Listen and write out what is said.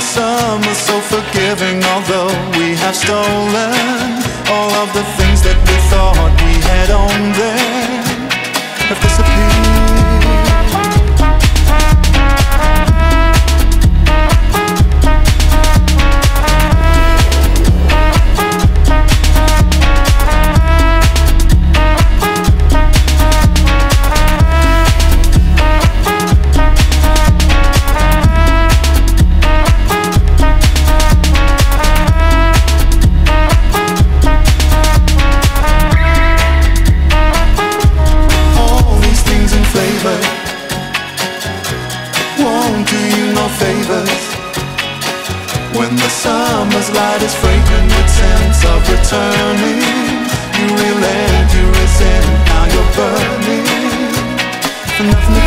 summer so forgiving Although we have stolen All of the things that we thought we had owned then Have disappeared favor. Won't do you no favors. When the summer's light is fragrant With sense of returning You will you resent Now you're burning. Nothing